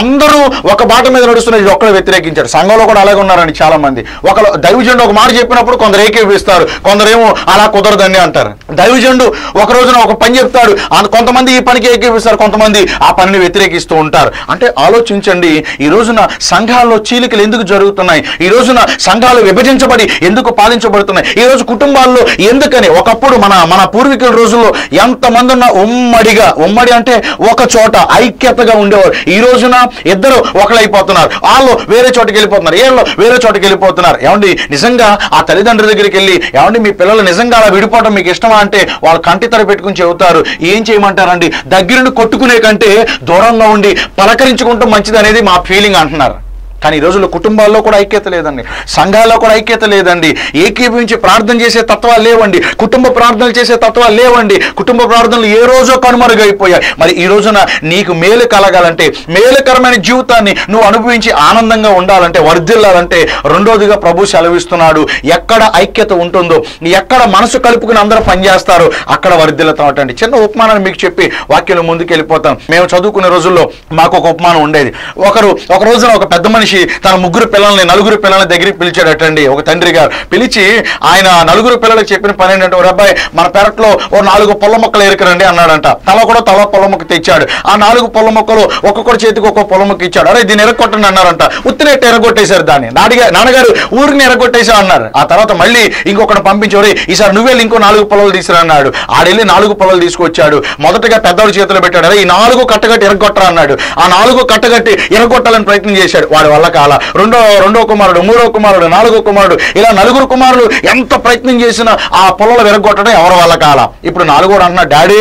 అందరూ ఒక బాట మీద నడుస్తున్నారు ఇది వ్యతిరేకించారు సంఘంలో కూడా అలాగే ఉన్నారండి చాలా మంది ఒక దైవజండు ఒక మాట చెప్పినప్పుడు కొందరు ఏకేపిస్తారు కొందరేమో అలా కుదరదండి అంటారు. దైవజండు ఒక రోజున ఒక పని చెప్తాడు కొంతమంది ఈ పనికి ఏకేపిస్తారు కొంతమంది ఆ పనిని వ్యతిరేకిస్తూ ఉంటారు. అంటే ఆలోచించండి ఈ రోజున సంఘాల్లో చీలికలు ఎందుకు జరుగుతున్నాయి? ఈ రోజున సంఘాలు విభజించబడి ఎందుకు పాలించబడుతున్నాయి? ఈ రోజు కుటుంబాల్లో ఎందుకని? ఒకప్పుడు మన మన పూర్వీకుల రోజుల్లో ఎంతమంది ఉన్న ఉమ్మడిగా ఉమ్మడి అంటే ఒక చోట ఐక్యతగా ఉండేవారు. ఈ రోజున ఇద్దరు ఒకళ్ళైపోతున్నారు. వాళ్ళు వేరే చోటుకి వెళ్ళిపోతున్నారు. వీళ్ళు వేరే చోటుకి వెళ్ళిపోతున్నారు. ఏమండి నిజంగా ఆ తల్లిదండ్రుల దగ్గరికి వెళ్ళి ఏమండి మీ పిల్లలు నిజంగా అలా విడిపోవడం మీకు ఇష్టమా అంటే వాళ్ళు కంటి తర పెట్టుకుని చెబుతారు. ఏం చేయమంటారండి? దగ్గరుండి కొట్టుకునే కంటే దూరంగా ఉండి పలకరించుకుంటూ మంచిది అనేది మా ఫీలింగ్ అంటున్నారు. కానీ ఈ రోజుల్లో కుటుంబాల్లో కూడా ఐక్యత లేదండి. సంఘాల్లో కూడా ఐక్యత లేదండి. ఏకీభవించి ప్రార్థన చేసే తత్వాలు లేవండి. కుటుంబ ప్రార్థనలు చేసే తత్వాలు లేవండి. కుటుంబ ప్రార్థనలు ఏ రోజో కనుమరుగైపోయాయి. మరి ఈ రోజున నీకు మేలు కలగాలంటే మేలుకరమైన జీవితాన్ని నువ్వు అనుభవించి ఆనందంగా ఉండాలంటే వర్ధిల్లాలంటే రెండోదిగా ప్రభు సెలవిస్తున్నాడు. ఎక్కడ ఐక్యత ఉంటుందో ఎక్కడ మనసు కలుపుకుని అందరూ పనిచేస్తారో అక్కడ వర్ధిల్లతం అండి చిన్న ఉపమానాన్ని మీకు చెప్పి వాక్యంలో ముందుకు వెళ్ళిపోతాం మేము చదువుకునే రోజుల్లో మాకు ఒక ఉపమానం ఉండేది. ఒకరు ఒక రోజున ఒక పెద్ద మనిషి తన ముగ్గురు పిల్లల్ని నలుగురు పిల్లల్ని దగ్గరికి పిలిచాడటండి ఒక తండ్రి గారు పిలిచి ఆయన నలుగురు పిల్లలకు చెప్పిన పని ఏంటంటే ఒక అబ్బాయి మన పెరట్లో ఓ నాలుగు పొల్ల మొక్కలు ఎరుకరండి అన్నాడంట. తల కూడా తల పొల్ల మొక్క తెచ్చాడు. ఆ నాలుగు పొల్ల మొక్కలు ఒక్కొక్కటి చేతికి ఒక్కొక్క పొల్ల మొక్క ఇచ్చాడు. అరే దీన్ని ఎరగొట్టండి అన్నారంట. ఉత్తినట్టు ఎరగొట్టేశారు దాన్ని? నాడిగా నాన్నగారు ఊరిని ఎరగొట్టేశా అన్నారు. ఆ తర్వాత మళ్ళీ ఇంకొకటి పంపించోడి ఈసారి నువ్వెళ్ళి ఇంకో నాలుగు పొలాలు తీసుకురా అన్నాడు. ఆడెళ్ళి నాలుగు పొలాలు తీసుకొచ్చాడు. మొదటగా పెద్దవాడి చేతిలో పెట్టాడు. అరే ఈ నాలుగు కట్టగట్టి ఎరగొట్టరా అన్నాడు. ఆ నాలుగు కట్టగట్టి ఎరగొట్టాలని ప్రయత్నం చేశాడు. వాడు వల్ల కాల రెండో రెండో కుమారుడు మూడో కుమారుడు నాలుగో కుమారుడు ఇలా నలుగురు కుమారులు ఎంత ప్రయత్నం చేసినా ఆ పొలాలు విరగొట్టడం ఎవరి వల్ల కాల? ఇప్పుడు నాలుగోడు అంటున్నా డాడీ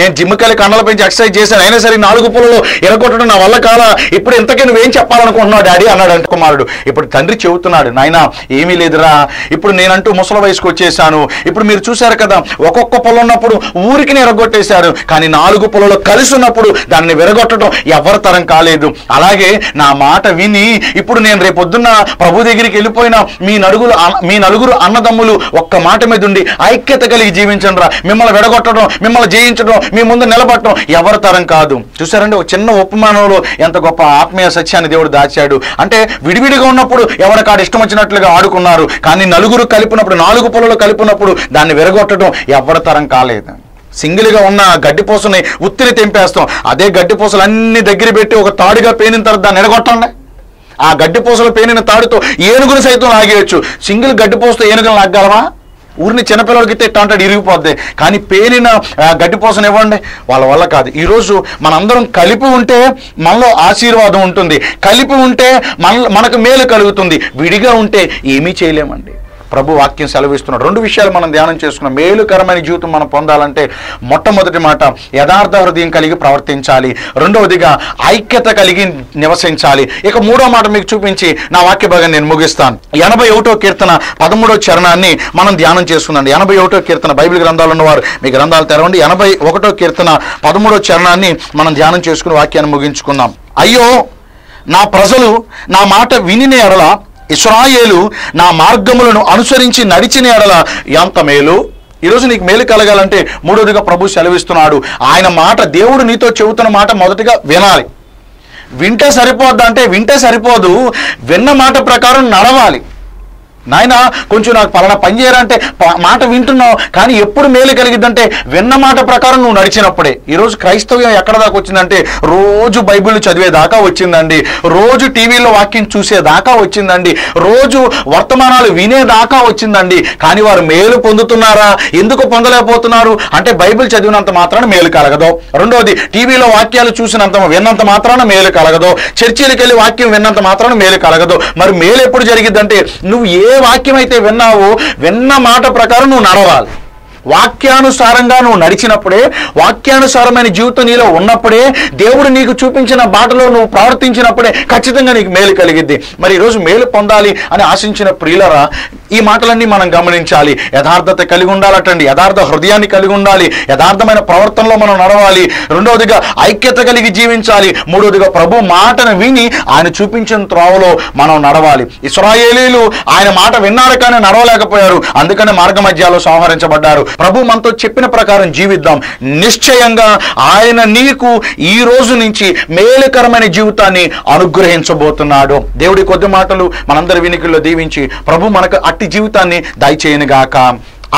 నేను జిమ్కి కండలు పెంచి ఎక్సర్సైజ్ చేశాను. అయినా సరే నాలుగు పొలలో ఎరగొట్టడం నా వల్ల కాల ఇప్పుడు ఇంతకీ నువ్వేం చెప్పాలనుకుంటున్నావు డాడీ? అన్నాడు అంటే కుమారుడు ఇప్పుడు తండ్రి చెబుతున్నాడు నాయన ఏమీ లేదురా. ఇప్పుడు నేనంటూ ముసల వయసుకు వచ్చేసాను ఇప్పుడు మీరు చూశారు కదా ఒక్కొక్క పొలం ఉన్నప్పుడు ఊరికి ఎరగొట్టేశారు. కానీ నాలుగు పొలంలో కలిసి ఉన్నప్పుడు దాన్ని విరగొట్టడం ఎవరి తరం కాలేదు. అలాగే నా మాట విని ఇప్పుడు నేను రేపొద్దున్న ప్రభు దగ్గరికి వెళ్ళిపోయిన మీ నలుగురు మీ నలుగురు అన్నదమ్ములు ఒక్క మాట మీద ఉండి ఐక్యత కలిగి జీవించండి రా మిమ్మల్ని విడగొట్టడం మిమ్మల్ని జయించడం మీ ముందు నిలబడటం ఎవరి తరం కాదు. చూసారండి ఒక చిన్న ఉపమానంలో ఎంత గొప్ప ఆత్మీయ సత్యాన్ని దేవుడు దాచాడు. అంటే విడివిడిగా ఉన్నప్పుడు ఎవరికాడు ఇష్టం వచ్చినట్లుగా ఆడుకున్నారు. కానీ నలుగురు కలిపినప్పుడు నాలుగు పొలలు కలిపినప్పుడు దాన్ని విరగొట్టడం ఎవరి తరం కాలేదు. సింగిల్గా ఉన్న గడ్డిపూసని ఉత్తిని తెంపేస్తాం. అదే గడ్డిపూసలు అన్ని దగ్గర పెట్టి ఒక తాడుగా పేనిన తర్వాత దాన్ని ఎడగొట్టండి ఆ గడ్డిపూసలు పేనిన తాడుతో ఏనుగును సైతం లాగేయచ్చు. సింగిల్ గడ్డిపూసతో ఏనుగును లాగగలవా? ఊరిని చిన్నపిల్లలకి ఇస్తే అంటాడు ఇరిగిపోద్ది. కానీ పేలిన ఆ, ఇవ్వండి వాళ్ళ వల్ల కాదు. ఈరోజు మనందరం కలిపి ఉంటే మనలో ఆశీర్వాదం ఉంటుంది. కలిపి ఉంటే మన మనకు మేలు కలుగుతుంది. విడిగా ఉంటే ఏమీ చేయలేమండి. ప్రభు వాక్యం సెలవిస్తున్నాడు. రెండు విషయాలు మనం ధ్యానం చేసుకున్నాం. మేలుకరమైన జీవితం మనం పొందాలంటే మొట్టమొదటి మాట యథార్థ హృదయం కలిగి ప్రవర్తించాలి. రెండవదిగా ఐక్యత కలిగి నివసించాలి. ఇక మూడో మాట మీకు చూపించి నా వాక్య భాగం నేను ముగిస్తాను. ఎనభై ఒకటో కీర్తన పదమూడో చరణాన్ని మనం ధ్యానం చేసుకున్నాం. ఎనభై ఒకటో కీర్తన బైబిల్ గ్రంథాలు ఉన్నవారు మీ గ్రంథాలు తెరవండి. ఎనభై ఒకటో కీర్తన పదమూడో చరణాన్ని మనం ధ్యానం చేసుకుని వాక్యాన్ని ముగించుకుందాం అయ్యో నా ప్రజలు నా మాట విని ఎడల ఇస్రాయేలు నా మార్గములను అనుసరించి నడిచిన ఎడల ఎంత మేలు? ఈరోజు నీకు మేలు కలగాలంటే మూడోదిగా ప్రభు సెలవిస్తున్నాడు. ఆయన మాట దేవుడు నీతో చెబుతున్న మాట మొదటిగా వినాలి. వింటే సరిపోద్దా అంటే వింటే సరిపోదు. విన్న మాట ప్రకారం నడవాలి. నాయన కొంచెం నాకు పలానా పని చేయాలంటే ప- మాట వింటున్నావు కానీ ఎప్పుడు మేలు కలిగిద్దంటే విన్న మాట ప్రకారం నువ్వు నడిచినప్పుడే. ఈరోజు క్రైస్తవ్యం ఎక్కడ దాకా వచ్చిందంటే రోజు బైబిల్ చదివేదాకా వచ్చిందండి. రోజు టీవీలో వాక్యం చూసేదాకా వచ్చిందండి. రోజు వర్తమానాలు వినేదాకా వచ్చిందండి. కానీ వారు మేలు పొందుతున్నారా? ఎందుకు పొందలేకపోతున్నారు? అంటే బైబిల్ చదివినంత మాత్రాన మేలు కలగదు. రెండోది టీవీలో వాక్యాలు చూసినంత విన్నంత మాత్రాన మేలు కలగదు. చర్చిలకు వెళ్ళి వాక్యం విన్నంత మాత్రాన మేలు కలగదు. మరి మేలు ఎప్పుడు జరిగిద్దంటే నువ్వు ఏ వాక్యం అయితే విన్నావో విన్న మాట ప్రకారం నువ్వు నడవాలి. వాక్యానుసారంగా నువ్వు నడిచినప్పుడే వాక్యానుసారమైన జీవితం నీలో ఉన్నప్పుడే దేవుడు నీకు చూపించిన బాటలో నువ్వు ప్రవర్తించినప్పుడే ఖచ్చితంగా నీకు మేలు కలిగిద్ది. మరి ఈరోజు మేలు పొందాలి అని ఆశించిన ప్రియులరా ఈ మాటలన్నీ మనం గమనించాలి. యథార్థత కలిగి ఉండాలటండి. యథార్థ హృదయాన్ని కలిగి ఉండాలి. యథార్థమైన ప్రవర్తనలో మనం నడవాలి. రెండవదిగా ఐక్యత కలిగి జీవించాలి. మూడవదిగా ప్రభు మాటను విని ఆయన చూపించిన త్రోవలో మనం నడవాలి. ఇస్రాయేలీలు ఆయన మాట విన్నారు కానీ నడవలేకపోయారు. అందుకనే మార్గ మధ్యాలో సంహరించబడ్డారు. ప్రభు మనతో చెప్పిన ప్రకారం జీవిద్దాం. నిశ్చయంగా ఆయన నీకు ఈ రోజు నుంచి మేలుకరమైన జీవితాన్ని అనుగ్రహించబోతున్నాడు. దేవుడి కొద్ది మాటలు మనందరి వినికిల్లో దీవించి ప్రభు మనకు అట్టి జీవితాన్ని దయచేయనుగాక.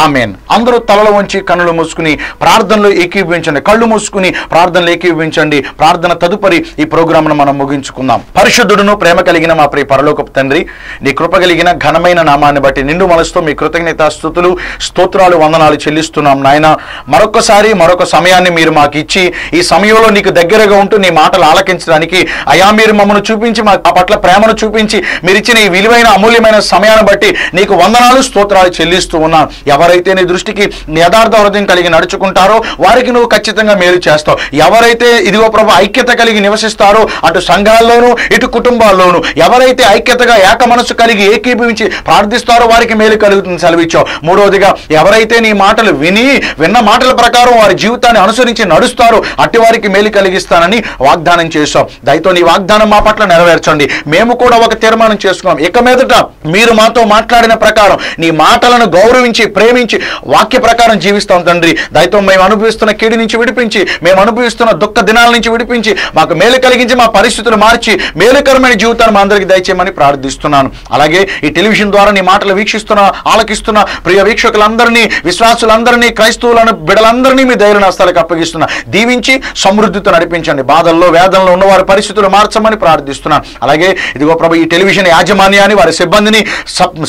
ఆమెన్. అందరూ తలలు వంచి కన్నులు మూసుకుని ప్రార్థనలు ఏకీభవించండి. కళ్ళు మూసుకుని ప్రార్థనలు ఏకీభవించండి. ప్రార్థన తదుపరి ఈ ప్రోగ్రామ్ను మనం ముగించుకుందాం. పరిశుద్ధుడును ప్రేమ కలిగిన మా ప్రియ పరలోకపు తండ్రి నీ కృప కలిగిన ఘనమైన నామాన్ని బట్టి నిండు మనసుతో మీ కృతజ్ఞత స్థుతులు స్తోత్రాలు వందనాలు చెల్లిస్తున్నాం నాయన. మరొకసారి మరొక సమయాన్ని మీరు మాకు ఇచ్చి ఈ సమయంలో నీకు దగ్గరగా ఉంటూ నీ మాటలు ఆలకించడానికి అయా మీరు మమ్మల్ని చూపించి మా పట్ల ప్రేమను చూపించి మీరు ఇచ్చిన ఈ విలువైన అమూల్యమైన సమయాన్ని బట్టి నీకు వందనాలు స్తోత్రాలు చెల్లిస్తూ ఉన్నాను ఎవరైతే నీ దృష్టికి యథార్థ హృదయం కలిగి నడుచుకుంటారో వారికి నువ్వు ఖచ్చితంగా మేలు చేస్తావు. ఎవరైతే ఇదిగో ప్రభు ఐక్యత కలిగి నివసిస్తారో అటు సంఘాల్లోనూ ఇటు కుటుంబాల్లోనూ ఎవరైతే ఐక్యతగా ఏక మనసు కలిగి ఏకీభవించి ప్రార్థిస్తారో వారికి మేలు కలుగుతుంది సెలవిచ్చావు. మూడవదిగా ఎవరైతే నీ మాటలు విని విన్న మాటల ప్రకారం వారి జీవితాన్ని అనుసరించి నడుస్తారో అట్టి వారికి మేలు కలిగిస్తానని వాగ్దానం చేశాం దయతో నీ వాగ్దానం మా పట్ల నెరవేర్చండి. మేము కూడా ఒక తీర్మానం చేసుకున్నాం. ఇక మీదట మీరు మాతో మాట్లాడిన ప్రకారం నీ మాటలను గౌరవించి ప్రేమ ప్రేమించి వాక్య ప్రకారం జీవిస్తాం తండ్రి. దయతో మేము అనుభవిస్తున్న కీడి నుంచి విడిపించి మేము అనుభవిస్తున్న దుఃఖ దినాల నుంచి విడిపించి మాకు మేలు కలిగించి మా పరిస్థితులు మార్చి మేలుకరమైన జీవితాన్ని మా అందరికీ దయచేయమని ప్రార్థిస్తున్నాను. అలాగే ఈ టెలివిజన్ ద్వారా నీ మాటలు వీక్షిస్తున్న ఆలకిస్తున్న ప్రియ వీక్షకులందరినీ విశ్వాసులందరినీ క్రైస్తవులను బిడలందరినీ మీ ధైర్య నష్టాలకు అప్పగిస్తున్నా. దీవించి సమృద్ధితో నడిపించండి. బాధల్లో వేదనలో ఉన్న వారి పరిస్థితులు మార్చమని ప్రార్థిస్తున్నాను అలాగే ఇదిగో ప్రభు ఈ టెలివిజన్ యాజమాన్యాన్ని వారి సిబ్బందిని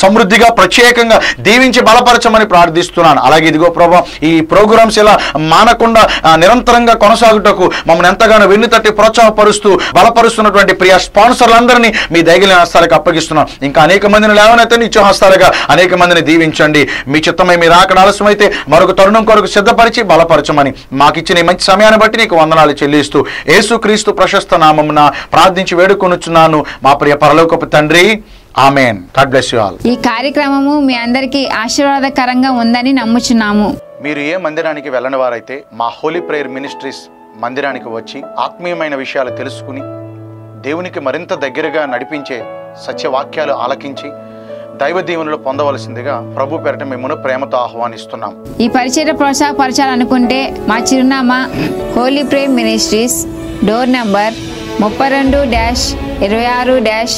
సమృద్ధిగా ప్రత్యేకంగా దీవించి బలపరచమని ప్రార్థిస్తున్నాను. అలాగే ఇదిగో ప్రభా ఈ ప్రోగ్రామ్స్ ఇలా మానకుండా నిరంతరంగా కొనసాగుటకు మమ్మల్ని ఎంతగానో వెన్ను తట్టి ప్రోత్సాహపరుస్తూ బలపరుస్తున్నటువంటి ప్రియ స్పాన్సర్లందరినీ మీ దైగిలిన హస్తాలకు అప్పగిస్తున్నాం. ఇంకా అనేక మందిని లేవనైతే నిత్య హస్తాలుగా అనేక మందిని దీవించండి. మీ చిత్తమై మీరు ఆకడ ఆలస్యమైతే మరొక తరుణం కొరకు సిద్ధపరిచి బలపరచమని మాకు ఇచ్చిన ఈ మంచి సమయాన్ని బట్టి నీకు వందనాలు చెల్లిస్తూ యేసుక్రీస్తు ప్రశస్త నామమున ప్రార్థించి వేడుకొనుచున్నాను. మా ప్రియ పరలోకపు తండ్రి amen God bless you all ఈ కార్యక్రమము మీ అందరికీ ఆశీర్వాదకరంగా ఉందని నమ్ముచున్నాము. మీరు ఏ మందిరానికి వెళ్ళని వారైతే మా హోలీ ప్రేయర్ మినిస్ట్రీస్ మందిరానికి వచ్చి ఆత్మీయమైన విషయాలు తెలుసుకుని దేవునికి మరింత దగ్గరగా నడిపించే సత్యవాక్యాలు ఆలకించి దైవ దీవెనలు పొందవలసిందిగా ప్రభు పేరట మిమ్మల్ని ప్రేమతో ఆహ్వానిస్తున్నాం. ఈ పరిచయ ప్రోత్సాహపరచాలనుకుంటే మా చిరునామా holy Prem ministries door number ముప్పై రెండు డ్యాష్ ఇరవై ఆరు డ్యాష్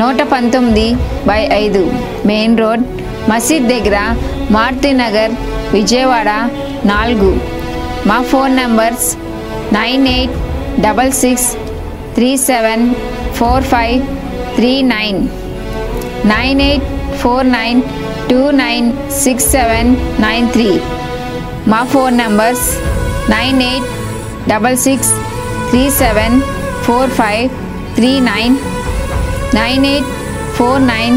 నూట పంతొమ్మిది బై ఐదు మెయిన్ రోడ్ మసీద్ దగ్గర మారుతి నగర్ విజయవాడ నాలుగు. మా phone numbers nine eight double six three seven four five three nine. Nine eight four nine two nine six seven nine three. మా phone numbers nine eight double six three seven four five three nine. Nine eight four nine